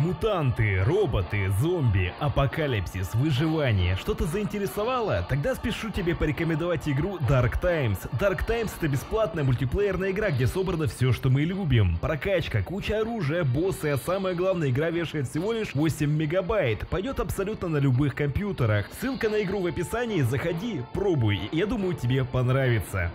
Мутанты, роботы, зомби, апокалипсис, выживание. Что-то заинтересовало? Тогда спешу тебе порекомендовать игру Dark Times. Dark Times это бесплатная мультиплеерная игра, где собрано все, что мы любим. Прокачка, куча оружия, боссы, а самое главное, игра вешает всего лишь 8 мегабайт. Пойдет абсолютно на любых компьютерах. Ссылка на игру в описании, заходи, пробуй. Я думаю, тебе понравится.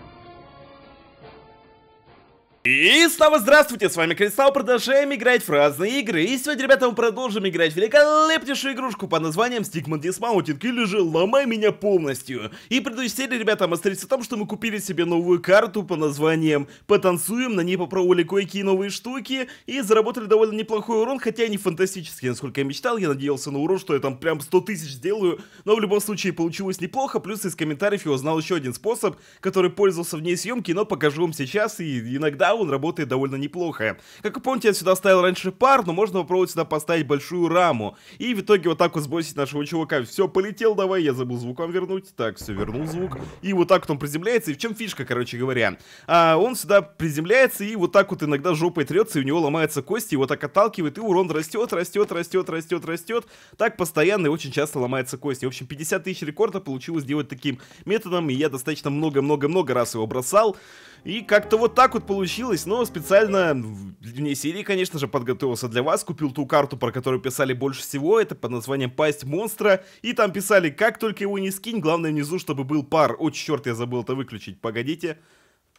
И снова здравствуйте, с вами Кристалл, продолжаем играть в разные игры. И сегодня, ребята, мы продолжим играть в великолепнейшую игрушку под названием Stickman Dismounting, или же Ломай меня полностью. И в предыдущей серии, ребята, мы остались о том, что мы купили себе новую карту по названием Потанцуем, на ней попробовали кое-какие новые штуки и заработали довольно неплохой урон, хотя не фантастический, насколько я мечтал. Я надеялся на урон, что я там прям 100 тысяч сделаю, но в любом случае получилось неплохо. Плюс из комментариев я узнал еще один способ, который пользовался вне съемки, но покажу вам сейчас, и иногда он работает довольно неплохо. Как вы помните, я сюда ставил раньше пар, но можно попробовать сюда поставить большую раму. И в итоге вот так вот сбросить нашего чувака. Все, полетел, давай, я забыл звук вам вернуть. Так, все, вернул звук. И вот так вот он приземляется. И в чем фишка, короче говоря? А, он сюда приземляется и вот так вот иногда жопой трется, и у него ломаются кости, его так отталкивает, и урон растет, растет, растет, растет, растет. Так постоянно и очень часто ломаются кости. В общем, 50 тысяч рекорда получилось сделать таким методом, и я достаточно много-много-много раз его бросал. И как-то вот так вот получилось, но специально вне серии, конечно же, подготовился для вас, купил ту карту, про которую писали больше всего, это под названием «Пасть монстра», и там писали, как только его не скинь, главное внизу, чтобы был пар. О, черт, я забыл это выключить, погодите.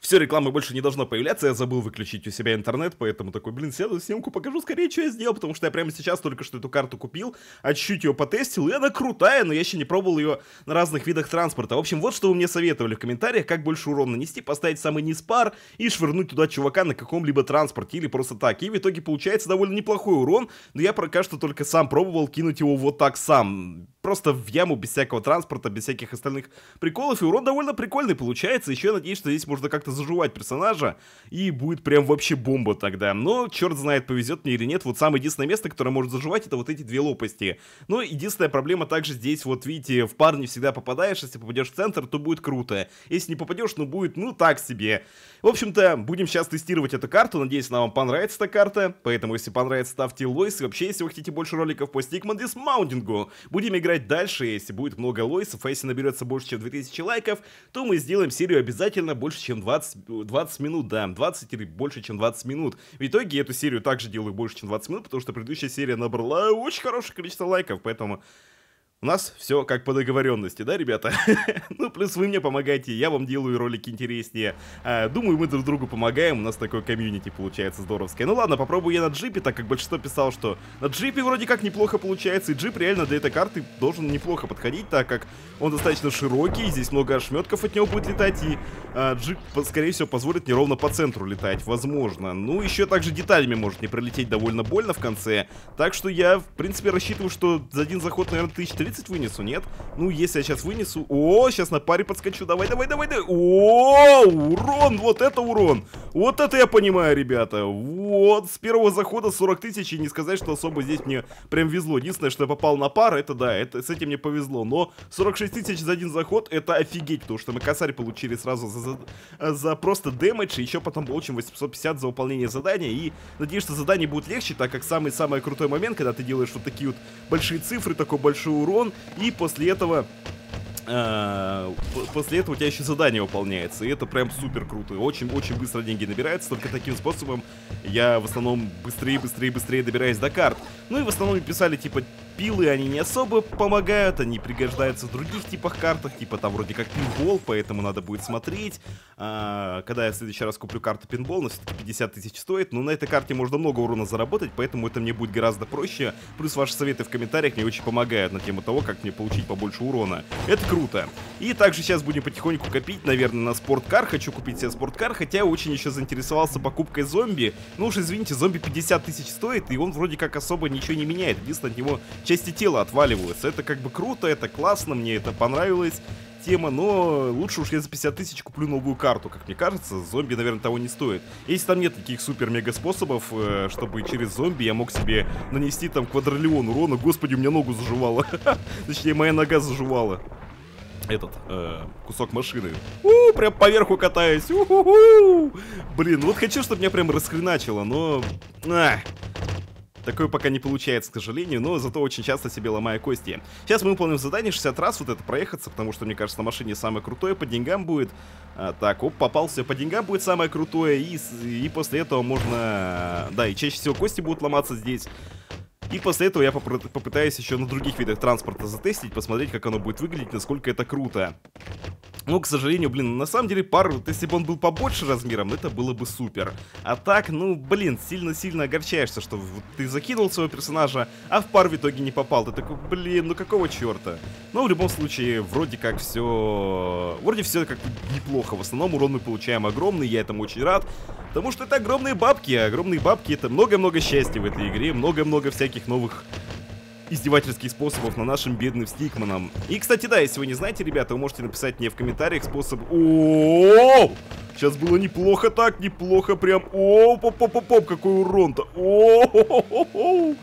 Все, рекламы больше не должно появляться, я забыл выключить у себя интернет, поэтому такой, блин, сяду съемку, покажу скорее, что я сделал, потому что я прямо сейчас только что эту карту купил, а чуть-чуть ее потестил, и она крутая, но я еще не пробовал ее на разных видах транспорта. В общем, вот что вы мне советовали в комментариях, как больше урон нанести, поставить самый низ пар и швырнуть туда чувака на каком-либо транспорте или просто так. И в итоге получается довольно неплохой урон, но я пока что только сам пробовал кинуть его вот так сам просто в яму без всякого транспорта, без всяких остальных приколов, и урон довольно прикольный получается. Еще я надеюсь, что здесь можно как-то заживать персонажа, и будет прям вообще бомба тогда. Но, черт знает, повезет мне или нет. Вот самое единственное место, которое может заживать, это вот эти две лопасти. Но единственная проблема также здесь, вот видите, в пар не всегда попадаешь. Если попадешь в центр, то будет круто. Если не попадешь, ну будет, ну так себе. В общем-то, будем сейчас тестировать эту карту. Надеюсь, она вам понравится, эта карта. Поэтому, если понравится, ставьте лойс. И вообще, если вы хотите больше роликов по Stickman Dismounting, будем играть дальше. Если будет много лойсов, а если наберется больше, чем 2000 лайков, то мы сделаем серию обязательно больше, чем 20, 20 минут, да, 20 или больше, чем 20 минут. В итоге эту серию также делаю больше, чем 20 минут, потому что предыдущая серия набрала очень хорошее количество лайков, поэтому у нас все как по договоренности, да, ребята? ну, плюс вы мне помогаете, я вам делаю ролики интереснее. А, думаю, мы друг другу помогаем, у нас такое комьюнити получается здоровское. Ну ладно, попробую я на джипе, так как большинство писал, что на джипе вроде как неплохо получается, и джип реально для этой карты должен неплохо подходить, так как он достаточно широкий, здесь много ошметков от него будет летать, и а, джип, скорее всего, позволит не ровно по центру летать, возможно. Ну, еще также деталями может не пролететь довольно больно в конце, так что я, в принципе, рассчитываю, что за один заход, наверное, 1030 30 вынесу, нет? Ну, если я сейчас вынесу... О, сейчас на паре подскочу. Давай, давай, давай, давай. О, урон, вот это урон. Вот это я понимаю, ребята. Вот, с первого захода 40 тысяч, и не сказать, что особо здесь мне прям везло. Единственное, что я попал на пар, это да, это, с этим мне повезло. Но 46 тысяч за один заход, это офигеть, потому что мы косарь получили сразу за, за, за просто дэмэдж, и еще потом получим 850 за выполнение задания. И надеюсь, что задание будет легче, так как самый-самый крутой момент, когда ты делаешь вот такие вот большие цифры, такой большой урон, и после этого а, после этого у тебя еще задание выполняется, и это прям супер круто. Очень-очень быстро деньги набираются, только таким способом я в основном быстрее, быстрее, быстрее добираюсь до карт. Ну и в основном писали типа пилы, они не особо помогают, они пригождаются в других типах картах, типа там вроде как пинбол, поэтому надо будет смотреть. А, когда я в следующий раз куплю карту пинбол, но все-таки 50 тысяч стоит, но на этой карте можно много урона заработать, поэтому это мне будет гораздо проще. Плюс ваши советы в комментариях мне очень помогают на тему того, как мне получить побольше урона. Это круто. И также сейчас будем потихоньку копить, наверное, на спорткар. Хочу купить себе спорткар, хотя очень еще заинтересовался покупкой зомби. Ну уж извините, зомби 50 тысяч стоит, и он вроде как особо ничего не меняет. Единственное, от него части тела отваливаются. Это как бы круто, это классно, мне это понравилось тема, но лучше уж я за 50 тысяч куплю новую карту, как мне кажется. Зомби, наверное, того не стоит. Если там нет таких супер-мега способов, э, чтобы через зомби я мог себе нанести там квадриллион урона. Господи, у меня ногу заживала. Точнее, моя нога заживала этот э, кусок машины. У, прям поверху катаюсь. У-ху-ху. Блин, вот хочу, чтобы меня прям расхреначило, но... А. Такое пока не получается, к сожалению, но зато очень часто себе ломаю кости. Сейчас мы выполним задание 60 раз, вот это проехаться, потому что, мне кажется, на машине самое крутое, по деньгам будет. А, так, оп, попался, по деньгам будет самое крутое, и, и после этого можно... Да, и чаще всего кости будут ломаться здесь. И после этого я попытаюсь еще на других видах транспорта затестить, посмотреть, как оно будет выглядеть, насколько это круто. Ну, к сожалению, блин, на самом деле пар, вот если бы он был побольше размером, это было бы супер. А так, ну, блин, сильно-сильно огорчаешься, что вот ты закинул своего персонажа, а в пар в итоге не попал. Ты такой, блин, ну какого черта? Но в любом случае, вроде как все... Вроде все как неплохо. В основном урон мы получаем огромный, я этому очень рад. Потому что это огромные бабки, а огромные бабки это много-много счастья в этой игре, много-много всяких новых издевательских способов на нашим бедным стикманом. И, кстати, да, если вы не знаете, ребята, вы можете написать мне в комментариях способ... О, Сейчас было неплохо так, неплохо прям. О, поп поп поп какой урон-то. О,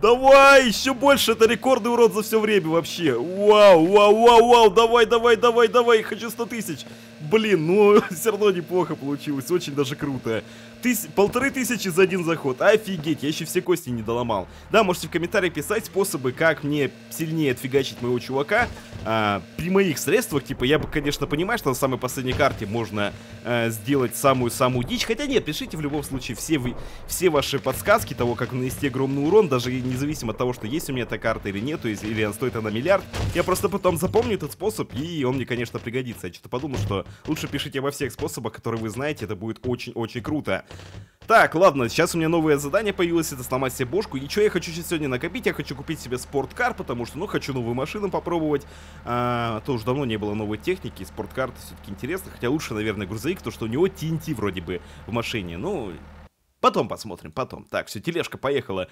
Давай, еще больше, это рекордный урон за все время вообще. Вау, вау, вау, вау, давай, давай, давай, давай, хочу 100 тысяч. Блин, ну все равно неплохо получилось, очень даже круто. Тыс... Полторы тысячи за один заход, офигеть, я еще все кости не доломал. Да, можете в комментариях писать способы, как мне сильнее отфигачить моего чувака. А, при моих средствах, типа, я бы, конечно, понимаю, что на самой последней карте можно а, сделать самую-самую дичь. Хотя нет, пишите в любом случае все, вы, все ваши подсказки того, как нанести огромный урон, даже независимо от того, что есть у меня эта карта или нету, или она стоит она миллиард. Я просто потом запомню этот способ, и он мне, конечно, пригодится. Я что-то подумал, что лучше пишите во всех способах, которые вы знаете, это будет очень-очень круто. Так, ладно, сейчас у меня новое задание появилось, это сломать себе бошку. И что я хочу сегодня накопить? Я хочу купить себе спорткар, потому что, ну, хочу новую машину попробовать. А, то уже давно не было новой техники, спорткарты все-таки интересно. Хотя лучше, наверное, грузовик, то что у него TNT вроде бы в машине. Ну, потом посмотрим, потом. Так, все, тележка поехала.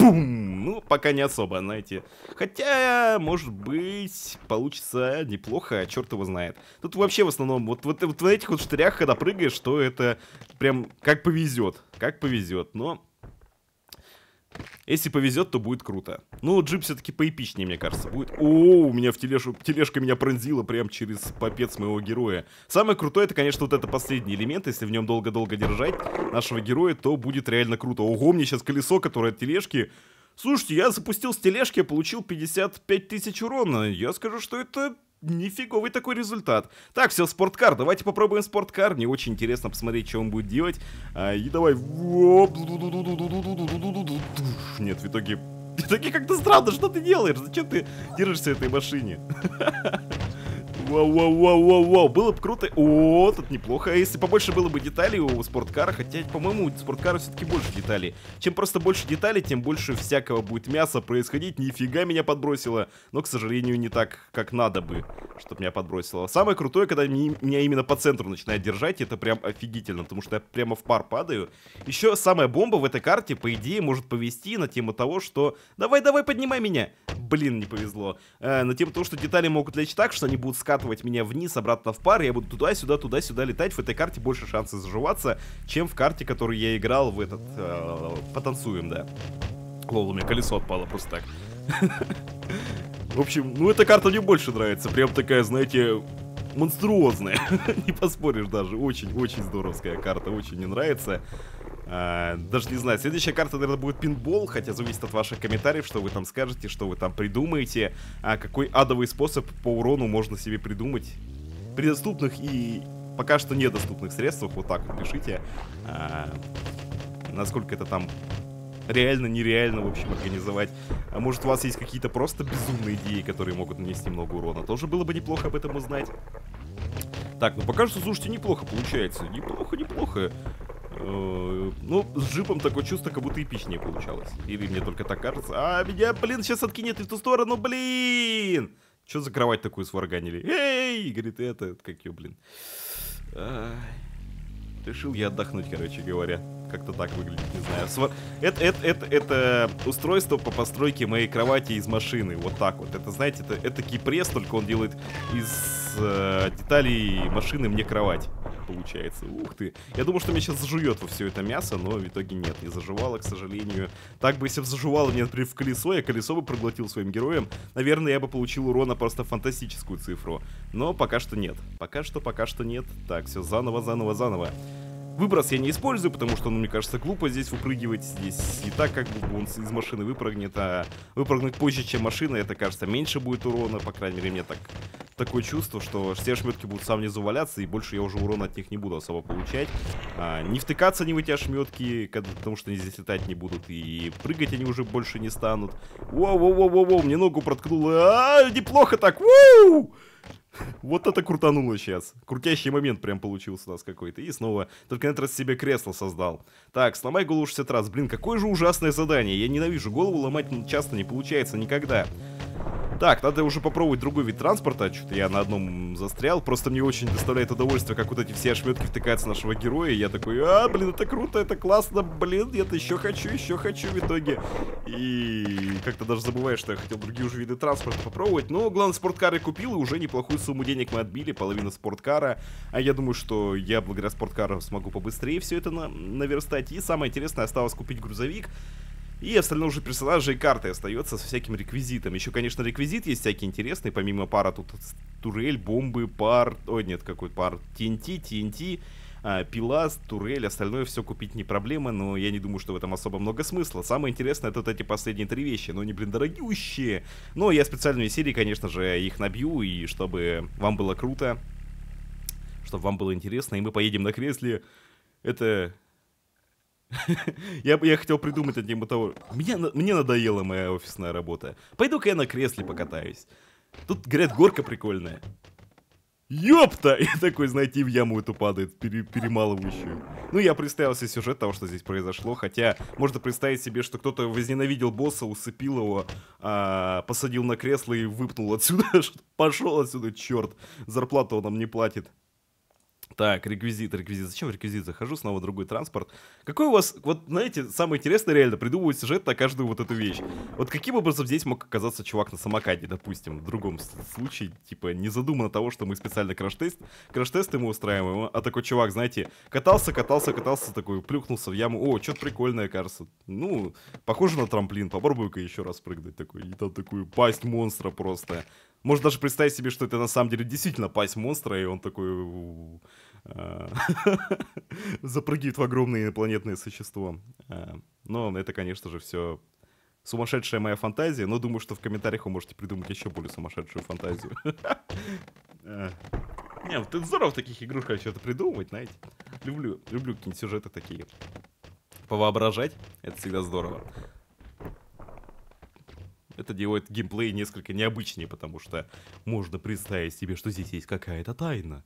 Бум! Ну, пока не особо, знаете. Хотя, может быть, получится неплохо, черт его знает. Тут вообще в основном, вот, вот, вот в этих вот штырях, когда прыгаешь, что это прям как повезет. Как повезет, но если повезет, то будет круто. Ну, джип все-таки поэпичнее, мне кажется, будет. О, у меня в тележку, тележка меня пронзила прям через попец моего героя. Самое крутое, это, конечно, вот это последний элемент. Если в нем долго-долго держать нашего героя, то будет реально круто. Ого, мне сейчас колесо, которое от тележки... Слушайте, я запустил с тележки, получил 55 тысяч урона. Я скажу, что это Нифиговый такой результат. Так, все, спорткар. Давайте попробуем спорткар. Мне очень интересно посмотреть, что он будет делать. А, и давай. Нет, в итоге... В итоге как-то странно, что ты делаешь? Зачем ты держишься этой машине? Вау, вау, вау, вау. Было бы круто. О, тут неплохо. А если побольше было бы деталей у спорткара, хотя, по-моему, у спорткара все-таки больше деталей. Чем просто больше деталей, тем больше всякого будет мяса происходить. Нифига меня подбросило. Но, к сожалению, не так, как надо бы, чтобы меня подбросило. Самое крутое, когда меня именно по центру начинает держать, это прям офигительно, потому что я прямо в пар падаю. Еще самая бомба в этой карте, по идее, может повести на тему того, что... Давай, давай, поднимай меня. Блин, не повезло. Э, на тему того, что детали могут лечь так, что они будут скатывать меня вниз, обратно в пар, я буду туда-сюда, туда-сюда летать. В этой карте больше шансов заживаться, чем в карте, которую я играл в этот... Э, потанцуем, да. Лол, у меня колесо отпало просто так. В общем, ну эта карта мне больше нравится. Прям такая, знаете, монструозная. Не поспоришь даже. Очень-очень здоровская карта. Очень мне нравится. А, даже не знаю, следующая карта, наверное, будет пинбол, хотя зависит от ваших комментариев, что вы там скажете, что вы там придумаете, а какой адовый способ по урону можно себе придумать при доступных и пока что недоступных средствах, вот так вот пишите, а, насколько это там реально, нереально, в общем, организовать. А может, у вас есть какие-то просто безумные идеи, которые могут нанести много урона, тоже было бы неплохо об этом узнать. Так, ну пока что, слушайте, неплохо получается. Неплохо, неплохо. Э, ну, с джипом такое чувство, как будто эпичнее получалось. Или мне только так кажется. А, меня, блин, сейчас откинет в ту сторону, блин! Что за кровать такую сварганили? Эй! Говорит, это, как ее, блин. Решил я отдохнуть, короче говоря. Как-то так выглядит, не знаю. Свар... Это, это, это, это устройство по постройке моей кровати из машины. Вот так вот. Это, знаете, это, это кипресс, только он делает из э, деталей машины мне кровать. Получается. Ух ты. Я думал, что меня сейчас зажует во все это мясо, но в итоге нет. Не заживало, к сожалению. Так бы, если бы заживало мне, например, в колесо, я колесо бы проглотил своим героем, наверное, я бы получил урона просто фантастическую цифру. Но пока что нет. Пока что, пока что нет. Так, все, заново, заново, заново. Выброс я не использую, потому что, ну, мне кажется, глупо здесь выпрыгивать. Здесь и так как бы он из машины выпрыгнет, а выпрыгнуть позже, чем машина, это, кажется, меньше будет урона, по крайней мере, мне так такое чувство, что все ошметки будут сам внизу валяться, и больше я уже урона от них не буду особо получать. А, не втыкаться не в эти ошметки, потому что они здесь летать не будут, и прыгать они уже больше не станут. Воу-воу-воу-воу, мне ногу проткнуло. А, неплохо так. Воу! Вот это крутануло сейчас. Крутящий момент прям получился у нас какой-то. И снова, только на этот раз себе кресло создал. Так, сломай голову 60 раз. Блин, какое же ужасное задание. Я ненавижу. Голову ломать часто не получается никогда. Так, надо уже попробовать другой вид транспорта. Что-то я на одном застрял. Просто мне очень доставляет удовольствие, как вот эти все ошметки втыкаются нашего героя. И я такой, а, блин, это круто, это классно, блин, нет, еще хочу, еще хочу в итоге. И как-то даже забываю, что я хотел другие уже виды транспорта попробовать. Но, главное, спорткары купил, и уже неплохую сумму денег мы отбили, половину спорткара. А я думаю, что я благодаря спорткару смогу побыстрее все это на наверстать. И самое интересное, осталось купить грузовик. И остальное уже персонажи и карты остается со всяким реквизитом. Еще, конечно, реквизит есть всякий интересный, помимо пара тут турель, бомбы, пар... Ой, нет, какой пар? TNT, TNT, а, пила, турель, остальное все купить не проблема, но я не думаю, что в этом особо много смысла. Самое интересное это вот эти последние три вещи, но они, блин, дорогущие. Но я специальные серии, конечно же, их набью, и чтобы вам было круто, чтобы вам было интересно, и мы поедем на кресле. Это я, я хотел придумать на тему того, мне, мне надоела моя офисная работа. Пойду-ка я на кресле покатаюсь. Тут, говорят, горка прикольная. Ёпта! И такой, знаете, в яму эту падает, пере, перемалывающую. Ну, я представил себе сюжет того, что здесь произошло, хотя можно представить себе, что кто-то возненавидел босса, усыпил его, а, посадил на кресло и выпнул отсюда. Пошел отсюда, черт. Зарплату он нам не платит. Так, реквизит, реквизит. Зачем в реквизит захожу? Снова другой транспорт. Какой у вас, вот, знаете, самое интересное реально, придумывать сюжет на каждую вот эту вещь. Вот каким образом здесь мог оказаться чувак на самокате, допустим, в другом случае, типа, не задумано того, что мы специально краш-тест, краш-тест ему устраиваем, а такой чувак, знаете, катался, катался, катался, такой, плюхнулся в яму, о, что-то прикольное, кажется. Ну, похоже на трамплин, попробую-ка еще раз прыгнуть такой, и там такую пасть монстра просто. Можно даже представить себе, что это на самом деле действительно пасть монстра, и он такой а, запрыгивает в огромное инопланетное существо. А, но это, конечно же, все сумасшедшая моя фантазия, но думаю, что в комментариях вы можете придумать еще более сумасшедшую фантазию. А. Не, вот это здорово в таких игрушках что-то придумывать, знаете. Люблю, люблю какие-нибудь сюжеты такие. Повоображать, это всегда здорово это делает геймплей несколько необычнее, потому что можно представить себе, что здесь есть какая-то тайна.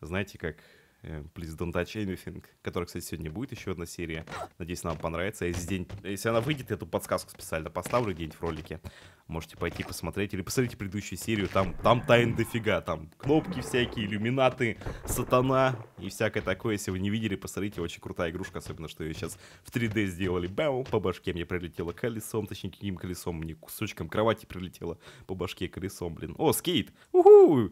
Знаете, как Please Don't Touch Anything, которая, кстати, сегодня будет еще одна серия. Надеюсь, нам понравится. Если, день... Если она выйдет, я эту подсказку специально поставлю где-нибудь в ролике. Можете пойти посмотреть или посмотрите предыдущую серию. Там, там тайн дофига. Там кнопки всякие, иллюминаты, сатана и всякое такое. Если вы не видели, посмотрите. Очень крутая игрушка, особенно, что ее сейчас в 3D сделали. Бау, по башке мне прилетело колесом, точнее, каким колесом. Мне кусочком кровати прилетело по башке колесом, блин. О, скейт! Уху!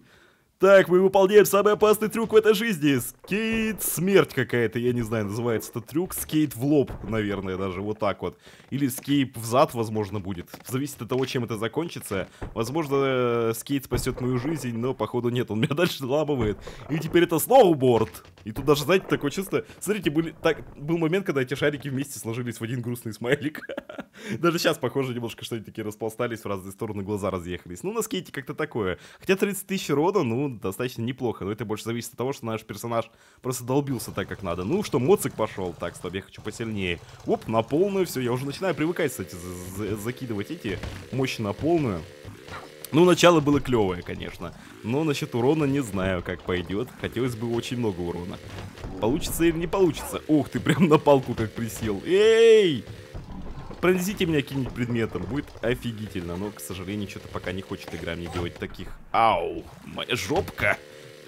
Так, мы выполняем самый опасный трюк в этой жизни. Скейт смерть какая-то, я не знаю, называется этот трюк. Скейт в лоб, наверное, даже вот так вот. Или скейт в зад, возможно, будет. Зависит от того, чем это закончится. Возможно, скейт спасет мою жизнь, но походу нет, он меня дальше ламывает. И теперь это сноуборд. И тут даже, знаете, такое чувство... Смотрите, были, так, был момент, когда эти шарики вместе сложились в один грустный смайлик. Даже сейчас, похоже, немножко что-нибудь такие распластались в разные стороны, глаза разъехались. Ну, на скейте как-то такое. Хотя 30 тысяч рода, ну, достаточно неплохо. Но это больше зависит от того, что наш персонаж просто долбился так, как надо. Ну что, моцик пошел. Так, стоп, я хочу посильнее. Оп, на полную, все. Я уже начинаю привыкать, кстати, за закидывать эти мощи на полную. Ну, начало было клевое, конечно. Но насчет урона не знаю, как пойдет. Хотелось бы очень много урона. Получится или не получится? Ух ты, прям на палку как присел. Эй! Пронзите меня каким-нибудь предметом, будет офигительно. Но, к сожалению, что-то пока не хочет игра мне делать таких. Ау, моя жопка.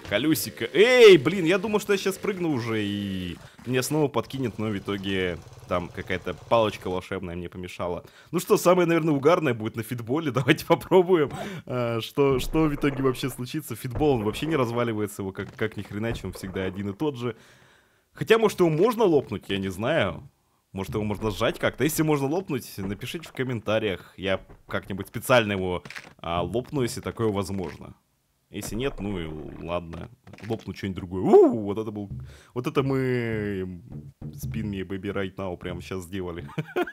Колесико. Эй, блин, я думал, что я сейчас прыгну уже и меня снова подкинет, но в итоге там какая-то палочка волшебная мне помешала. Ну что, самое, наверное, угарное будет на фитболе. Давайте попробуем, а, что, что в итоге вообще случится. Фитбол, он вообще не разваливается, его как, как ни хрена, он всегда один и тот же. Хотя, может, его можно лопнуть, я не знаю. Может, его можно сжать как-то? Если можно лопнуть, напишите в комментариях. Я как-нибудь специально его а, лопну, если такое возможно. Если нет, ну и ладно. Лопну что-нибудь другое. У, вот это был... Вот это мы спин me, baby, right now прямо сейчас сделали.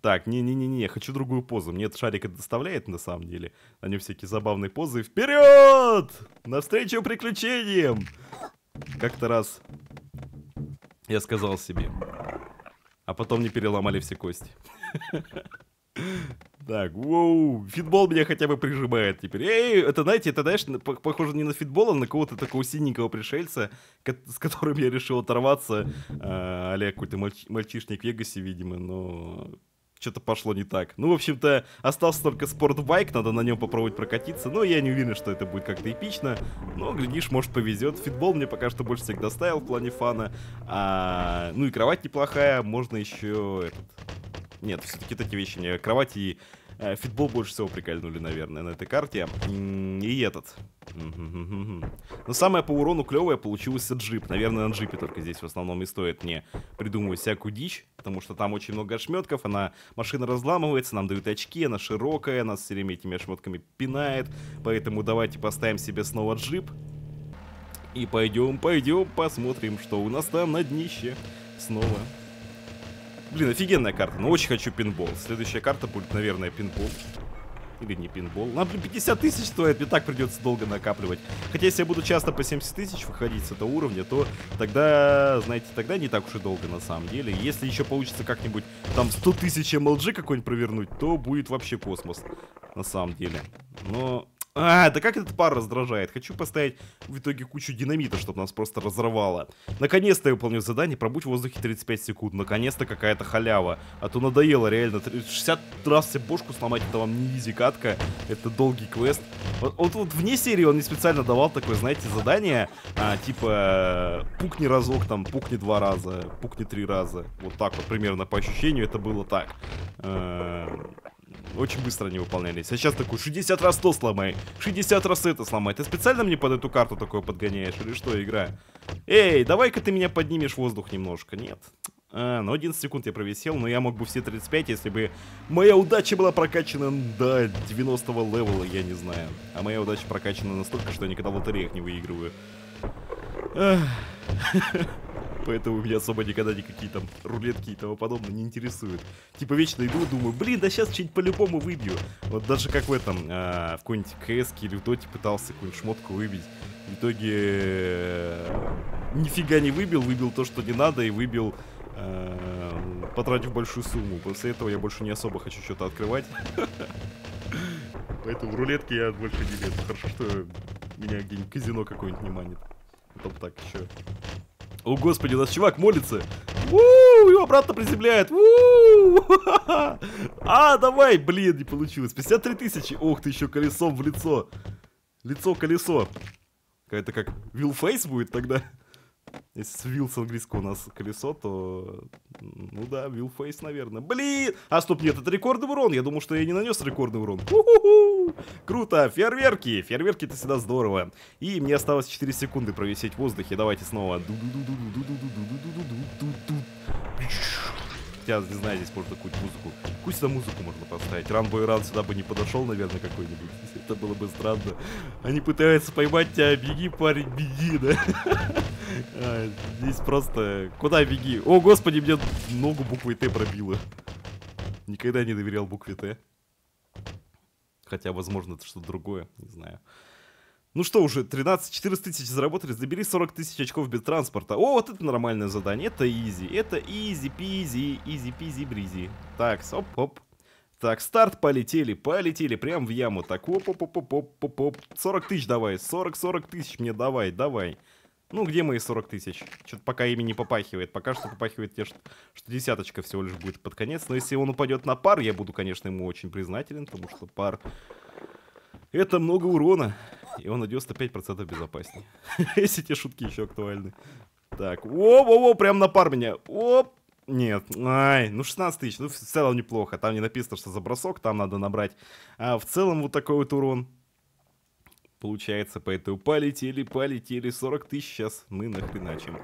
Так, не-не-не-не, хочу другую позу. Мне этот шарик это доставляет на самом деле. Нем всякие забавные позы. Вперед! Навстречу приключениям! Как-то раз я сказал себе. А потом не переломали все кости. Так, воу, фитбол меня хотя бы прижимает теперь. Эй, это, знаете, это, знаешь, похоже не на фитбол, а на кого-то такого синенького пришельца, с которым я решил оторваться. А, Олег какой-то мальч мальчишник в Вегасе, видимо, но что-то пошло не так. Ну, в общем-то, остался только спортбайк, надо на нем попробовать прокатиться. Но я не уверен, что это будет как-то эпично. Но, глядишь, может повезет. Фитбол мне пока что больше всех доставил в плане фана. А, ну и кровать неплохая, можно еще этот... Нет, все-таки такие вещи мне. Кровать и фитбол больше всего прикольнули, наверное, на этой карте. И этот. Но самое по урону клевое получился джип. Наверное, на джипе только здесь в основном и стоит мне придумывать всякую дичь, потому что там очень много ошметков, она, машина разламывается, нам дают очки, она широкая, нас все время этими ошметками пинает, поэтому давайте поставим себе снова джип. И пойдем, пойдем, посмотрим, что у нас там на днище снова. Блин, офигенная карта, но очень хочу пинбол. Следующая карта будет, наверное, пинбол. Или не пинбол. Нам 50 тысяч стоит, мне так придется долго накапливать. Хотя если я буду часто по 70 тысяч выходить с этого уровня, то тогда, знаете, тогда не так уж и долго на самом деле. Если еще получится как-нибудь там 100 тысяч MLG какой-нибудь провернуть, то будет вообще космос на самом деле. Но а, да как этот пар раздражает. Хочу поставить в итоге кучу динамита, чтобы нас просто разорвало. Наконец-то я выполню задание, пробудь в воздухе 35 секунд. Наконец-то какая-то халява. А то надоело реально. 60 раз себе бошку сломать, это вам не изи катка. Это долгий квест. Вот, вот, вот вне серии он не специально давал такое, знаете, задание. А, типа, пукни разок, там, пукни два раза, пукни три раза. Вот так вот примерно по ощущению это было так. Очень быстро они выполнялись. А сейчас такой, 60 раз то сломай, 60 раз это сломай. Ты специально мне под эту карту такое подгоняешь или что, игра? Эй, давай-ка ты меня поднимешь в воздух немножко. Нет. А, ну 11 секунд я провисел, но я мог бы все 35, если бы моя удача была прокачана до 90 левела, я не знаю. А моя удача прокачана настолько, что я никогда в лотереях не выигрываю. Поэтому меня особо никогда никакие там рулетки и тому подобное не интересуют. Типа вечно иду думаю, блин, да сейчас что-нибудь по-любому выбью. Вот даже как в этом, а, в какой-нибудь КС или в Доте пытался какую-нибудь шмотку выбить. В итоге э, нифига не выбил, выбил то, что не надо, и выбил э, потратив большую сумму. После этого я больше не особо хочу что-то открывать. Поэтому в рулетке я больше не лезу. Хорошо, что меня где-нибудь казино какое-нибудь не манит. Потом так еще о, господи, у нас чувак молится. Уу, его обратно приземляет. Уу, а, давай, блин, не получилось. 53 тысячи. Ох ты, еще колесом в лицо. Лицо-колесо. Какая-то как Вилфейс будет тогда. Если вилл с английского у нас колесо, то... Ну да, вилл фейс, наверное. Блин! А, стоп, нет, это рекордный урон. Я думал, что я не нанес рекордный урон. У-ху-ху! Круто! Фейерверки! Фейерверки это всегда здорово. И мне осталось 4 секунды провисеть в воздухе. Давайте снова хотя, не знаю, здесь можно какую-то музыку. Какую сюда музыку можно поставить? Ранбой Ран сюда бы не подошел, наверное, какой-нибудь. Это было бы странно. Они пытаются поймать тебя. Беги, парень, беги, да? А, здесь просто... Куда беги? О, господи, мне ногу буквой Т пробило. Никогда не доверял букве Т. Хотя, возможно, это что-то другое, не знаю. Ну что уже, 13-14 тысяч заработали, забери 40 тысяч очков без транспорта. О, вот это нормальное задание, это easy, это easy-peasy, easy-peasy-breezy. Так, оп-оп. Так, старт, полетели, полетели, прям в яму. Так, оп-оп-оп-оп-оп-оп. 40 тысяч давай, 40-40 тысяч мне давай, давай. Ну, где мои 40 тысяч? Что-то пока ими не попахивает. Пока что попахивает те, что, что десяточка всего лишь будет под конец. Но если он упадет на пар, я буду, конечно, ему очень признателен, потому что пар... Это много урона и он на 95% безопаснее. Если те шутки еще актуальны. Так, о-о-о, прям на пар меня. Оп, нет, ай, ну 16 тысяч, ну в целом неплохо. Там не написано, что за бросок, там надо набрать. А в целом вот такой вот урон. Получается, поэтому полетели, полетели, 40 тысяч сейчас мы нахреначим.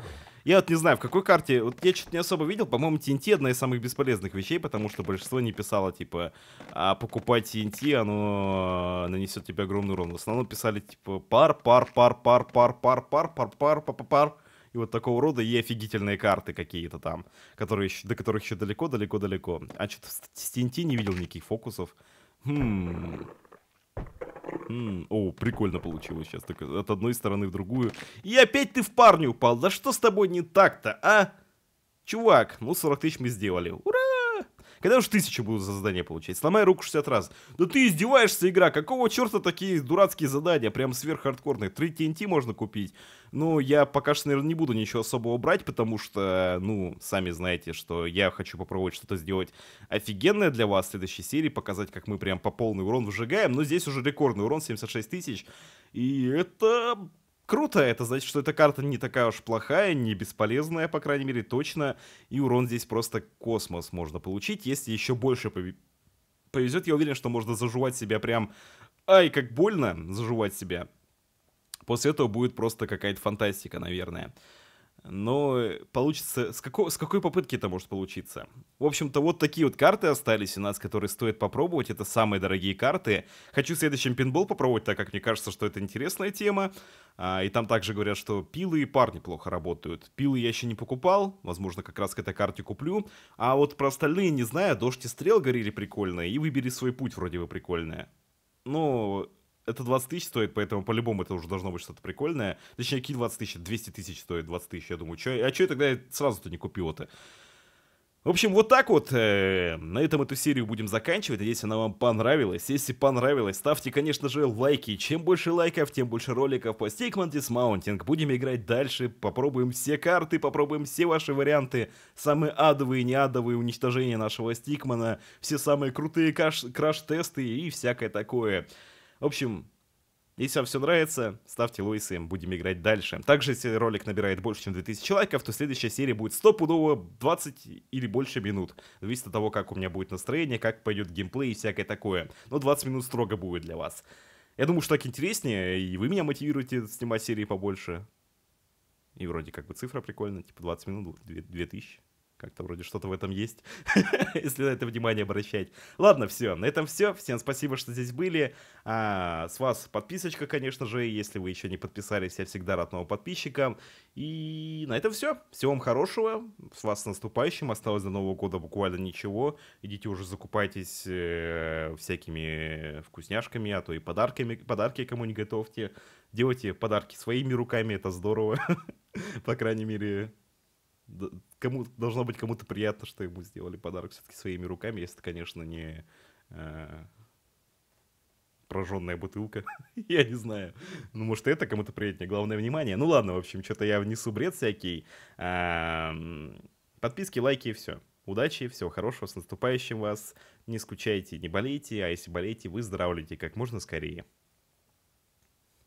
Я вот не знаю, в какой карте... Вот я что-то не особо видел. По-моему, TNT одна из самых бесполезных вещей, потому что большинство не писало, типа, а покупать TNT, оно нанесет тебе огромный урон. В основном писали, типа, пар, пар, пар, пар, пар, пар, пар, пар, пар, пар, пар, пар. И вот такого рода и офигительные карты какие-то там, которые еще, до которых еще далеко-далеко-далеко. А что-то с TNT не видел никаких фокусов. Хм... М-м, о, прикольно получилось сейчас. Так, от одной стороны в другую. И опять ты в парню упал. Да что с тобой не так-то, а? Чувак, ну 40 тысяч мы сделали. Ура! Когда уж тысячу будут за задание получать? Сломай руку 60 раз. Да ты издеваешься, игра. Какого черта такие дурацкие задания? Прям сверххардкорные. 3 TNT можно купить. Ну, я пока что, наверное, не буду ничего особого брать, потому что, ну, сами знаете, что я хочу попробовать что-то сделать офигенное для вас в следующей серии, показать, как мы прям по полный урон выжигаем. Но здесь уже рекордный урон 76 тысяч. И это Круто, это значит, что эта карта не такая уж плохая, не бесполезная, по крайней мере, точно. И урон здесь просто космос можно получить, если еще больше повезет. Я уверен, что можно заживать себя прям... Ай, как больно заживать себя. После этого будет просто какая-то фантастика, наверное но получится... С какой, с какой попытки это может получиться? В общем-то, вот такие вот карты остались у нас, которые стоит попробовать. Это самые дорогие карты. Хочу в следующем пинбол попробовать, так как мне кажется, что это интересная тема. А, и там также говорят, что пилы и парни плохо работают. Пилы я еще не покупал, возможно, как раз к этой карте куплю. А вот про остальные не знаю, дождь и стрел горели прикольно, и выбери свой путь вроде бы прикольное. Ну, это 20 тысяч стоит, поэтому по-любому это уже должно быть что-то прикольное. Точнее, какие 20 тысяч? 200 тысяч стоит 20 тысяч, я думаю. Чё, а что я тогда сразу-то не купил-то? В общем, вот так вот. Э, на этом эту серию будем заканчивать. Если она вам понравилась, если понравилось, ставьте, конечно же, лайки. Чем больше лайков, тем больше роликов по Stickman Dismounting. Будем играть дальше, попробуем все карты, попробуем все ваши варианты. Самые адовые, неадовые уничтожения нашего Стикмана, все самые крутые краш-тесты и всякое такое. В общем, если вам все нравится, ставьте лойсы, будем играть дальше. Также, если ролик набирает больше, чем 2000 лайков, то следующая серия будет стопудово 20 или больше минут. Зависит от того, как у меня будет настроение, как пойдет геймплей и всякое такое. Но 20 минут строго будет для вас. Я думаю, что так интереснее, и вы меня мотивируете снимать серии побольше. И вроде как бы цифра прикольная, типа 20 минут, 2000. Как-то вроде что-то в этом есть, если на это внимание обращать. Ладно, все, на этом все. Всем спасибо, что здесь были. А, с вас подписочка, конечно же, если вы еще не подписались, я всегда рад новым подписчикам. И на этом все. Всего вам хорошего. С вас с наступающим. Осталось до Нового года буквально ничего. Идите уже закупайтесь э, всякими вкусняшками, а то и подарками, подарки кому не готовьте. Делайте подарки своими руками, это здорово. По крайней мере, кому должно быть кому-то приятно, что ему сделали подарок все-таки своими руками, если это, конечно, не э, прожженная бутылка. я не знаю. Ну, может, это кому-то приятнее. Главное внимание. Ну ладно, в общем, что-то я внесу бред всякий. Подписки, лайки и все. Удачи, всего хорошего, с наступающим вас. Не скучайте, не болейте, а если болеете, выздоравливайте как можно скорее.